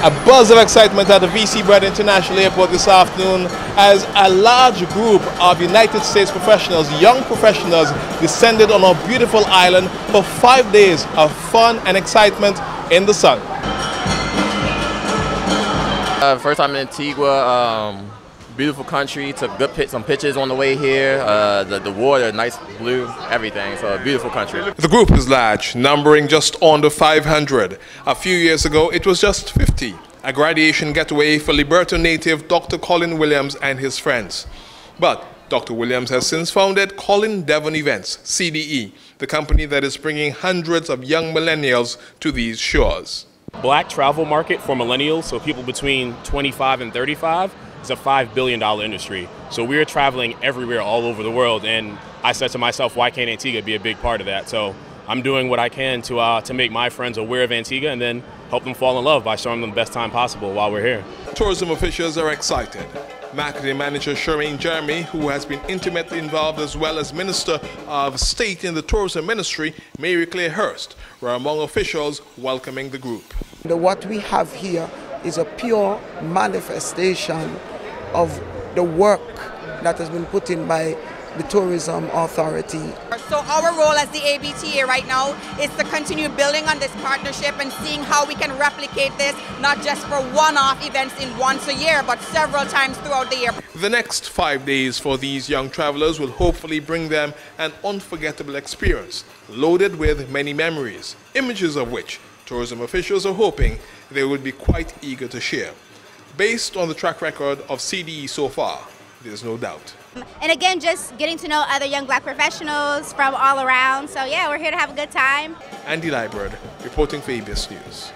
A buzz of excitement at the VC Bird International Airport this afternoon as a large group of United States professionals, young professionals, descended on our beautiful island for five days of fun and excitement in the sun. Uh, first time in Antigua, um, beautiful country. Took good pit, some pictures on the way here. Uh, the, the water, nice blue, everything. So a beautiful country. The group is large, numbering just under 500. A few years ago, it was just 50. A graduation getaway for Liberta native Dr. Colin Williams and his friends. But Dr. Williams has since founded Colin Devon Events, CDE, the company that is bringing hundreds of young millennials to these shores. Black travel market for millennials, so people between 25 and 35, is a $5 billion industry. So we're traveling everywhere all over the world. And I said to myself, why can't Antigua be a big part of that? So I'm doing what I can to, uh, to make my friends aware of Antigua and then help them fall in love by showing them the best time possible while we're here. Tourism officials are excited. Marketing manager Shireen Jeremy, who has been intimately involved as well as Minister of State in the Tourism Ministry, Mary Claire Hurst, were among officials welcoming the group. The, what we have here is a pure manifestation of the work that has been put in by the tourism authority. So our role as the ABTA right now is to continue building on this partnership and seeing how we can replicate this not just for one-off events in once a year but several times throughout the year. The next five days for these young travelers will hopefully bring them an unforgettable experience loaded with many memories, images of which tourism officials are hoping they would be quite eager to share. Based on the track record of CDE so far, there's no doubt. And again, just getting to know other young black professionals from all around. So yeah, we're here to have a good time. Andy Liburd, reporting for ABS News.